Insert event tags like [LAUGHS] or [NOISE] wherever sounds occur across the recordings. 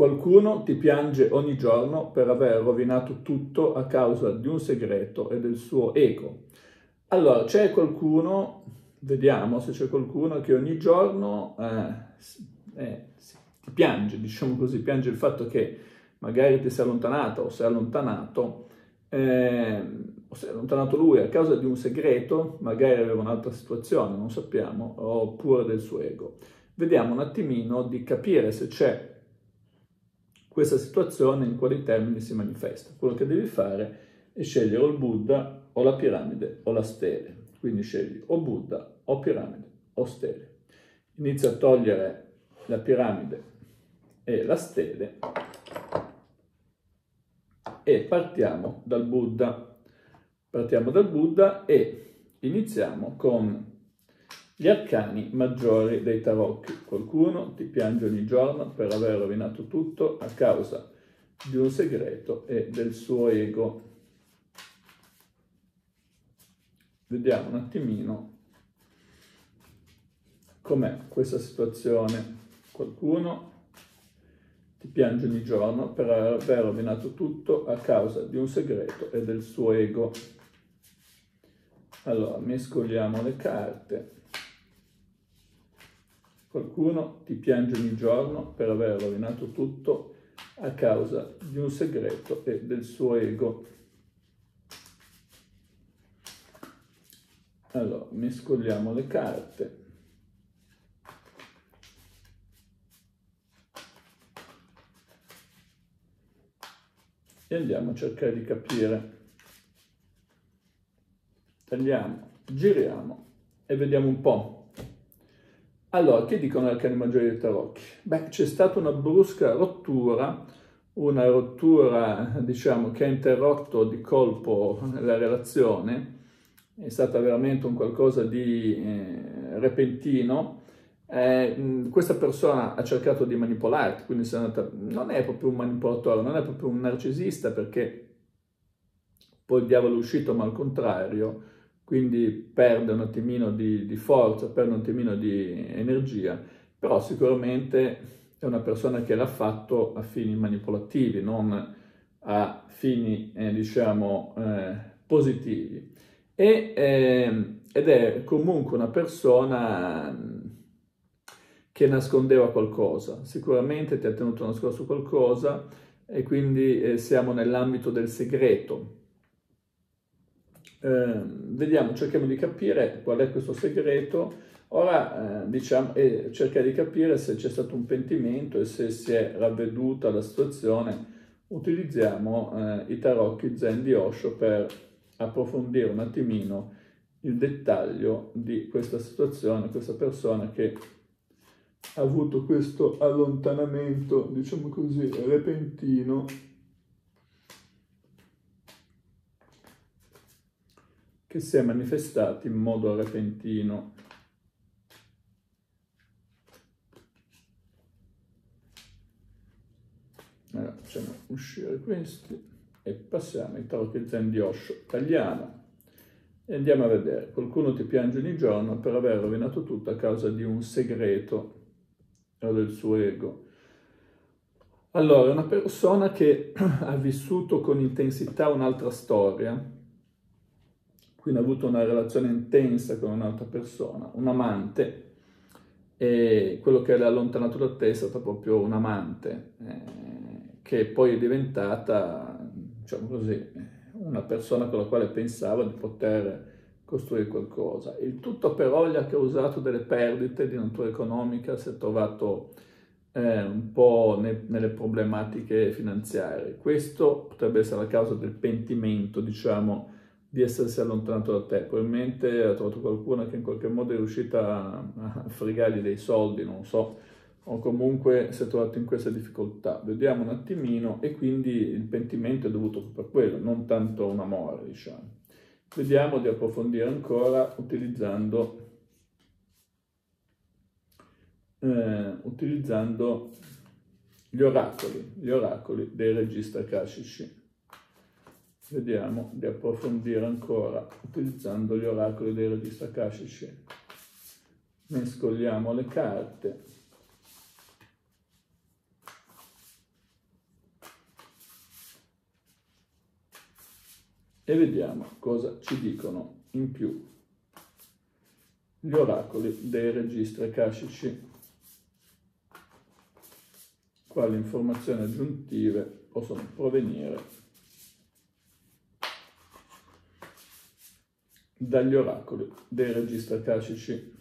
Qualcuno ti piange ogni giorno per aver rovinato tutto a causa di un segreto e del suo ego. Allora, c'è qualcuno, vediamo se c'è qualcuno che ogni giorno eh, eh, piange, diciamo così, piange il fatto che magari ti sei allontanato o sei allontanato, eh, o sei allontanato lui a causa di un segreto, magari aveva un'altra situazione, non sappiamo, oppure del suo ego. Vediamo un attimino di capire se c'è questa situazione in quali termini si manifesta. Quello che devi fare è scegliere o il Buddha o la piramide o la stele. Quindi scegli o Buddha o piramide o stele. Inizia a togliere la piramide e la stele e partiamo dal Buddha. Partiamo dal Buddha e iniziamo con gli arcani maggiori dei tarocchi. Qualcuno ti piange ogni giorno per aver rovinato tutto a causa di un segreto e del suo ego. Vediamo un attimino com'è questa situazione. Qualcuno ti piange ogni giorno per aver rovinato tutto a causa di un segreto e del suo ego. Allora, mescoliamo le carte. Qualcuno ti piange ogni giorno per aver rovinato tutto a causa di un segreto e del suo ego. Allora, mescoliamo le carte. E andiamo a cercare di capire. Tagliamo, giriamo e vediamo un po'. Allora, che dicono gli arcani maggiori dei tarocchi? Beh, c'è stata una brusca rottura, una rottura, diciamo, che ha interrotto di colpo la relazione, è stata veramente un qualcosa di eh, repentino. Eh, questa persona ha cercato di manipolarti, quindi andata, non è proprio un manipolatore, non è proprio un narcisista perché poi il diavolo è uscito, ma al contrario, quindi perde un attimino di, di, forza, perde un attimino di energia, però sicuramente è una persona che l'ha fatto a fini manipolativi, non a fini, eh, diciamo, eh, positivi. E, eh, ed è comunque una persona che nascondeva qualcosa, sicuramente ti ha tenuto nascosto qualcosa e quindi eh, siamo nell'ambito del segreto, eh, vediamo, cerchiamo di capire qual è questo segreto. Ora eh, diciamo, e cercare di capire se c'è stato un pentimento e se si è ravveduta la situazione. Utilizziamo eh, i tarocchi Zen di Osho per approfondire un attimino il dettaglio di questa situazione, questa persona che ha avuto questo allontanamento, diciamo così, repentino che si è manifestato in modo repentino. Allora, facciamo uscire questi e passiamo ai tarocchi zen di Osho. Tagliamo e andiamo a vedere. Qualcuno ti piange ogni giorno per aver rovinato tutto a causa di un segreto o del suo ego. Allora, una persona che [CLEARS THROAT] ha vissuto con intensità un'altra storia, quindi ha avuto una relazione intensa con un'altra persona, un amante, e quello che l'ha allontanato da te è stata proprio un amante, eh, che poi è diventata, diciamo così, una persona con la quale pensava di poter costruire qualcosa. Il tutto però gli ha causato delle perdite di natura economica, si è trovato eh, un po' ne, nelle problematiche finanziarie. Questo potrebbe essere la causa del pentimento, diciamo, di essersi allontanato da te, probabilmente ha trovato qualcuno che in qualche modo è riuscita a, fregargli dei soldi, non so, o comunque si è trovato in questa difficoltà. Vediamo un attimino e quindi il pentimento è dovuto per quello, non tanto un amore, diciamo. Vediamo di approfondire ancora utilizzando, eh, utilizzando gli oracoli, gli oracoli dei registri akashici Vediamo di approfondire ancora utilizzando gli oracoli dei registri akashici. Mescoliamo le carte. E vediamo cosa ci dicono in più gli oracoli dei registri akashici. Quali informazioni aggiuntive possono provenire dagli oracoli dei registri akashici.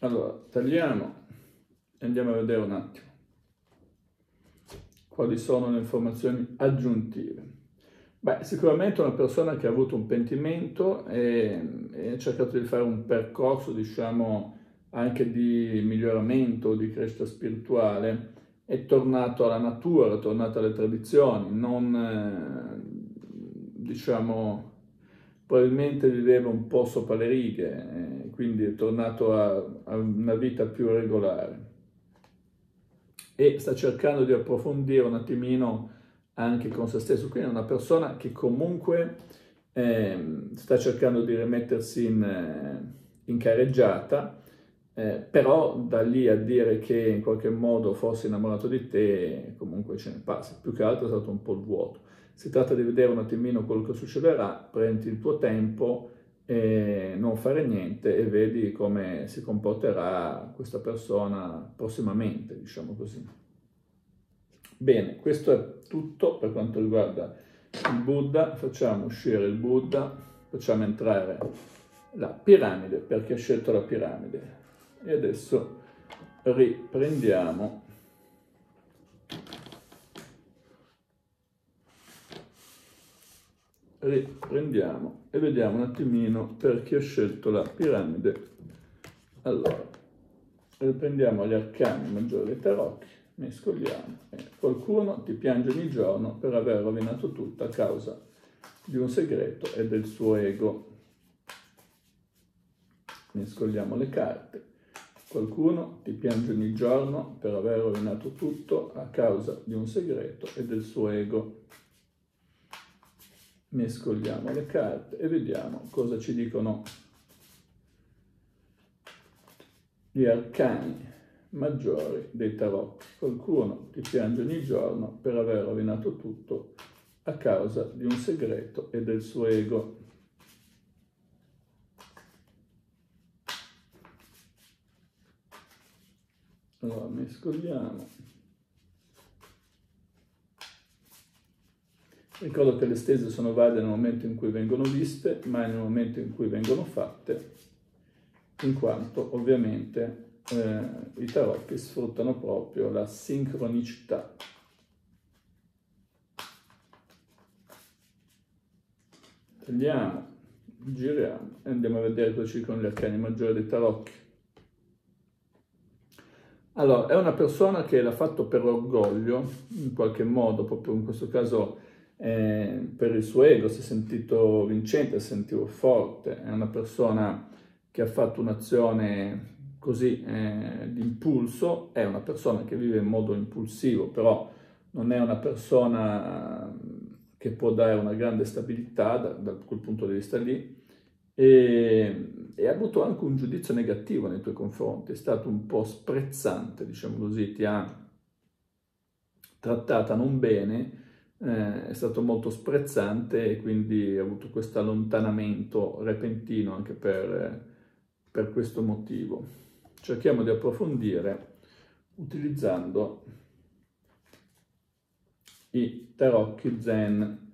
Allora, tagliamo e andiamo a vedere un attimo quali sono le informazioni aggiuntive. Beh, sicuramente una persona che ha avuto un pentimento e ha cercato di fare un percorso, diciamo, anche di miglioramento, di crescita spirituale, è tornato alla natura, è tornato alle tradizioni, non, eh, diciamo, probabilmente viveva un po' sopra le righe, eh, quindi è tornato a, a una vita più regolare e sta cercando di approfondire un attimino anche con se stesso. Quindi è una persona che comunque eh, sta cercando di rimettersi in, eh, in carreggiata, eh, però da lì a dire che in qualche modo fosse innamorato di te, comunque ce ne passa. Più che altro è stato un po' il vuoto. Si tratta di vedere un attimino quello che succederà, prendi il tuo tempo, e non fare niente e vedi come si comporterà questa persona prossimamente, diciamo così. Bene, questo è tutto per quanto riguarda il Buddha. Facciamo uscire il Buddha, facciamo entrare la piramide, perché ha scelto la piramide. E adesso riprendiamo riprendiamo e vediamo un attimino perché ho scelto la piramide. Allora, riprendiamo gli arcani maggiori dei tarocchi, mescoliamo. Qualcuno ti piange ogni giorno per aver rovinato tutto a causa di un segreto e del suo ego. Mescoliamo le carte. Qualcuno ti piange ogni giorno per aver rovinato tutto a causa di un segreto e del suo ego mescoliamo le carte e vediamo cosa ci dicono gli arcani maggiori dei tarocchi. Qualcuno ti piange ogni giorno per aver rovinato tutto a causa di un segreto e del suo ego. Allora mescoliamo. Ricordo che le stese sono valide nel momento in cui vengono viste, mai nel momento in cui vengono fatte, in quanto ovviamente eh, i tarocchi sfruttano proprio la sincronicità. Tagliamo, giriamo e andiamo a vedere cosa ci dicono gli arcani maggiori dei tarocchi. Allora, è una persona che l'ha fatto per orgoglio, in qualche modo, proprio in questo caso eh, per il suo ego, si è sentito vincente, si sentiva forte, è una persona che ha fatto un'azione così eh, di impulso, è una persona che vive in modo impulsivo, però non è una persona che può dare una grande stabilità da, da quel punto di vista lì e, e, ha avuto anche un giudizio negativo nei tuoi confronti, è stato un po' sprezzante, diciamo così, ti ha trattata non bene eh, è stato molto sprezzante e quindi ha avuto questo allontanamento repentino anche per, per questo motivo. Cerchiamo di approfondire utilizzando i tarocchi zen.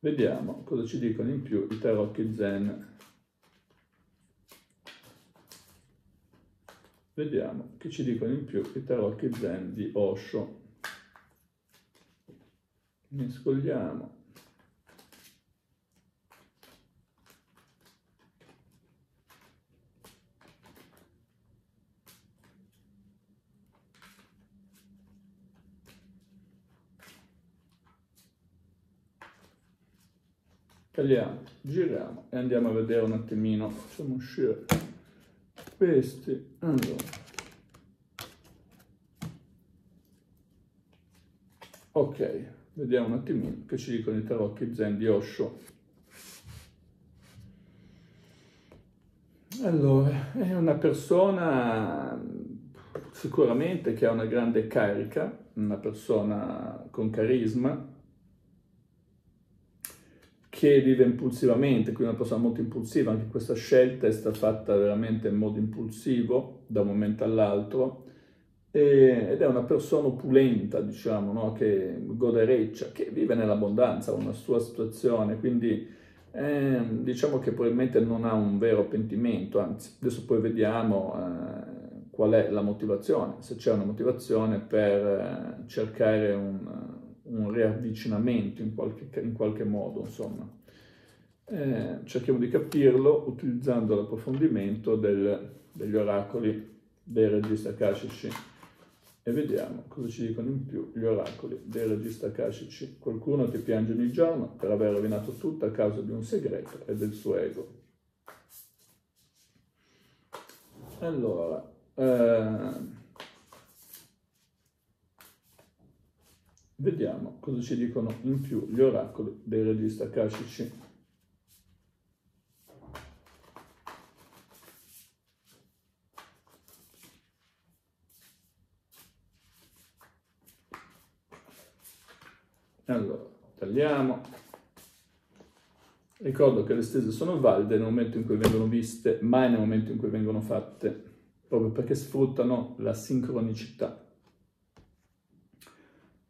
Vediamo cosa ci dicono in più i tarocchi zen. Vediamo che ci dicono in più i tarocchi zen di Osho mescoliamo tagliamo, giriamo e andiamo a vedere un attimino, facciamo uscire questi, allora, ok, Vediamo un attimino che ci dicono i tarocchi zen di Osho. Allora, è una persona sicuramente che ha una grande carica, una persona con carisma, che vive impulsivamente, quindi una persona molto impulsiva, anche questa scelta è stata fatta veramente in modo impulsivo da un momento all'altro ed è una persona opulenta, diciamo, no? che godereccia, che vive nell'abbondanza, una sua situazione, quindi eh, diciamo che probabilmente non ha un vero pentimento, anzi adesso poi vediamo eh, qual è la motivazione, se c'è una motivazione per eh, cercare un, un riavvicinamento in qualche, in qualche, modo, insomma. Eh, cerchiamo di capirlo utilizzando l'approfondimento del, degli oracoli dei registri akashici e vediamo cosa ci dicono in più gli oracoli dei registri akashici. Qualcuno ti piange ogni giorno per aver rovinato tutto a causa di un segreto e del suo ego. Allora, eh, vediamo cosa ci dicono in più gli oracoli dei registri akashici. Allora, tagliamo. Ricordo che le stese sono valide nel momento in cui vengono viste, mai nel momento in cui vengono fatte, proprio perché sfruttano la sincronicità.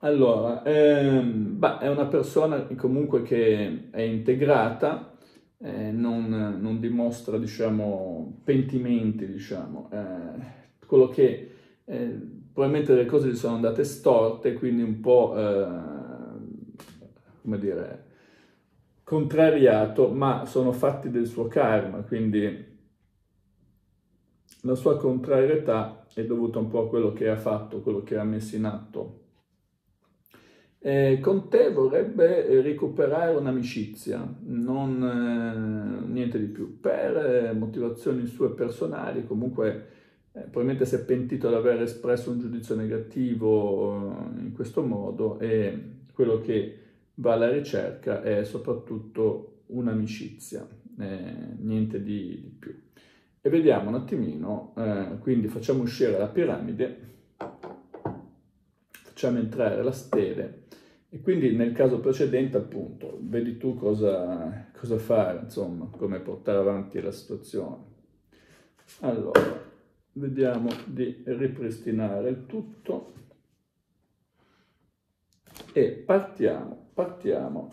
Allora, ehm, beh, è una persona comunque che è integrata, eh, non, non, dimostra, diciamo, pentimenti, diciamo. Eh, quello che eh, probabilmente le cose gli sono andate storte, quindi un po' eh, come dire, contrariato, ma sono fatti del suo karma, quindi la sua contrarietà è dovuta un po' a quello che ha fatto, quello che ha messo in atto. E con te vorrebbe recuperare un'amicizia, non eh, niente di più, per eh, motivazioni sue personali, comunque eh, probabilmente si è pentito di aver espresso un giudizio negativo eh, in questo modo e quello che va alla ricerca è soprattutto un'amicizia, eh, niente di, di, più. E vediamo un attimino, eh, quindi facciamo uscire la piramide, facciamo entrare la stele e quindi nel caso precedente appunto vedi tu cosa, cosa fare, insomma, come portare avanti la situazione. Allora, vediamo di ripristinare il tutto e partiamo partiamo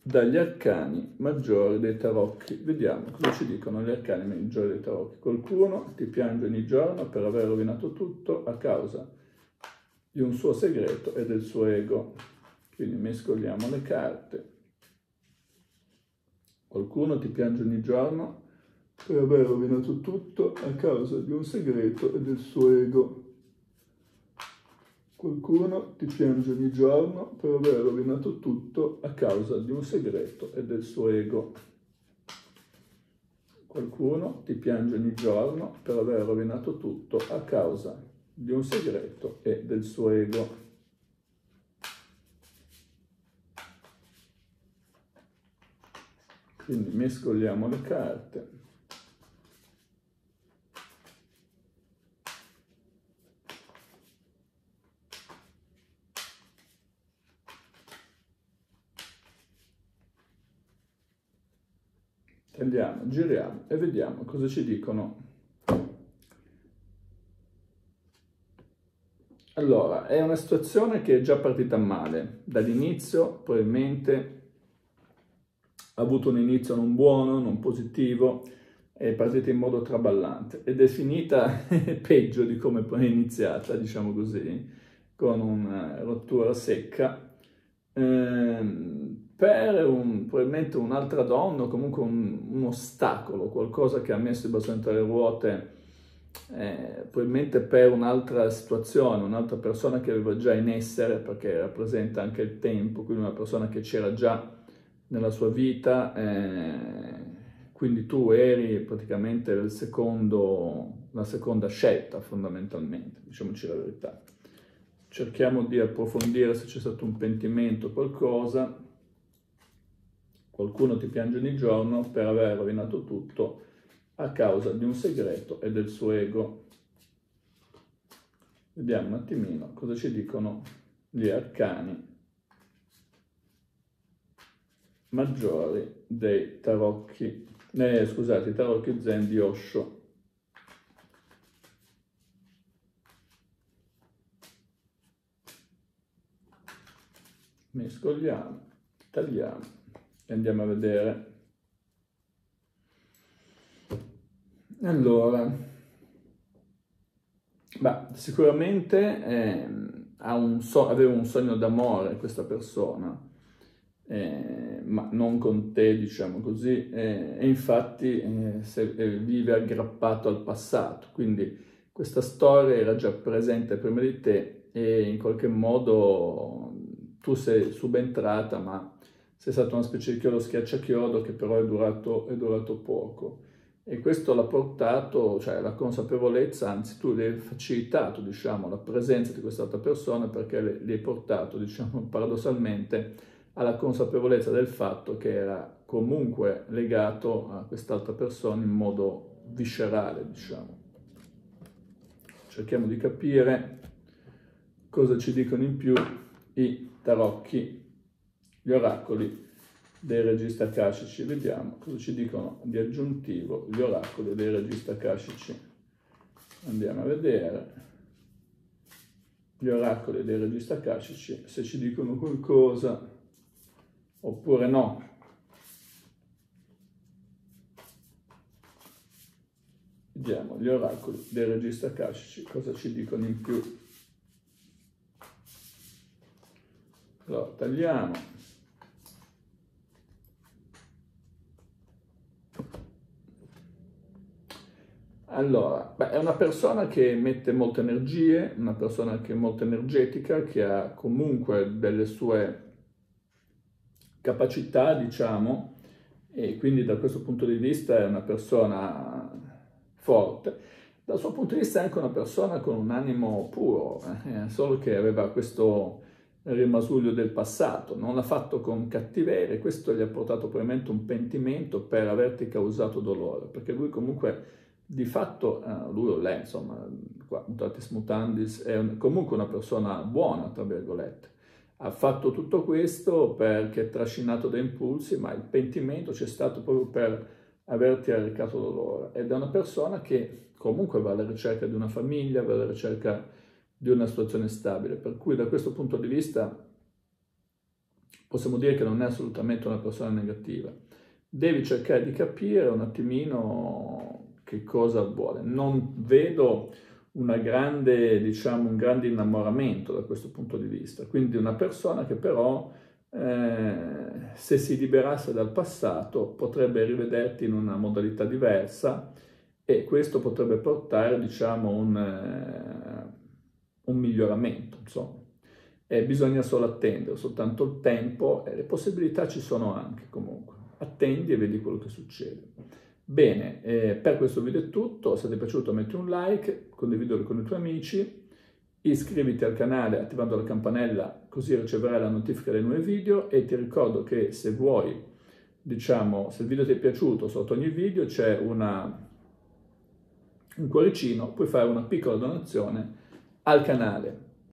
dagli arcani maggiori dei tarocchi. Vediamo cosa ci dicono gli arcani maggiori dei tarocchi. Qualcuno ti piange ogni giorno per aver rovinato tutto a causa di un suo segreto e del suo ego. Quindi mescoliamo le carte. Qualcuno ti piange ogni giorno per aver rovinato tutto a causa di un segreto e del suo ego. Qualcuno ti piange ogni giorno per aver rovinato tutto a causa di un segreto e del suo ego. Qualcuno ti piange ogni giorno per aver rovinato tutto a causa di un segreto e del suo ego. Quindi mescoliamo le carte. Andiamo, giriamo e vediamo cosa ci dicono. Allora, è una situazione che è già partita male. Dall'inizio probabilmente ha avuto un inizio non buono, non positivo, è partita in modo traballante ed è finita [LAUGHS] peggio di come poi è iniziata, diciamo così, con una rottura secca. Ehm, per un, probabilmente un'altra donna o comunque un, un, ostacolo, qualcosa che ha messo il bastone tra le ruote, eh, probabilmente per un'altra situazione, un'altra persona che aveva già in essere, perché rappresenta anche il tempo, quindi una persona che c'era già nella sua vita, eh, quindi tu eri praticamente secondo, la seconda scelta fondamentalmente, diciamoci la verità. Cerchiamo di approfondire se c'è stato un pentimento o qualcosa Qualcuno ti piange ogni giorno per aver rovinato tutto a causa di un segreto e del suo ego. Vediamo un attimino cosa ci dicono gli arcani maggiori dei tarocchi, eh, scusate, i tarocchi zen di Osho. Mescoliamo, tagliamo e andiamo a vedere. Allora, beh, sicuramente eh, un so- aveva un sogno d'amore questa persona, eh, ma non con te, diciamo così, eh, e infatti eh, se, eh, vive aggrappato al passato, quindi questa storia era già presente prima di te e in qualche modo tu sei subentrata, ma sei stata una specie di chiodo schiacciachiodo che però è durato, è durato poco. E questo l'ha portato, cioè la consapevolezza, anzi tu hai facilitato, diciamo, la presenza di quest'altra persona perché le hai portato, diciamo, [LAUGHS] paradossalmente alla consapevolezza del fatto che era comunque legato a quest'altra persona in modo viscerale, diciamo. Cerchiamo di capire cosa ci dicono in più i tarocchi, gli oracoli dei registi akashici. Vediamo cosa ci dicono di aggiuntivo gli oracoli dei registi akashici. Andiamo a vedere gli oracoli dei registi akashici, se ci dicono qualcosa oppure no. Vediamo gli oracoli dei registri akashici, cosa ci dicono in più. Allora, tagliamo. Allora, beh, è una persona che mette molte energie, una persona che è molto energetica, che ha comunque delle sue capacità, diciamo, e quindi da questo punto di vista è una persona forte. Dal suo punto di vista è anche una persona con un animo puro, eh, solo che aveva questo rimasuglio del passato, non l'ha fatto con cattiveria, questo gli ha portato probabilmente un pentimento per averti causato dolore, perché lui comunque di fatto, eh, lui o lei, insomma, mutatis mutandis, è un, comunque una persona buona, tra virgolette ha fatto tutto questo perché è trascinato da impulsi, ma il pentimento c'è stato proprio per averti arrecato dolore. Ed è una persona che comunque va alla ricerca di una famiglia, va alla ricerca di una situazione stabile, per cui da questo punto di vista possiamo dire che non è assolutamente una persona negativa. Devi cercare di capire un attimino che cosa vuole. Non vedo grande, diciamo, un grande innamoramento da questo punto di vista. Quindi una persona che però, eh, se si liberasse dal passato, potrebbe rivederti in una modalità diversa e questo potrebbe portare, diciamo, un, eh, un miglioramento, insomma. E bisogna solo attendere, soltanto il tempo e le possibilità ci sono anche comunque. Attendi e vedi quello che succede. Bene, eh, per questo video è tutto, se ti è piaciuto metti un like, condividilo con i tuoi amici, iscriviti al canale attivando la campanella così riceverai la notifica dei nuovi video e ti ricordo che se vuoi, diciamo, se il video ti è piaciuto, sotto ogni video c'è un cuoricino, puoi fare una piccola donazione al canale.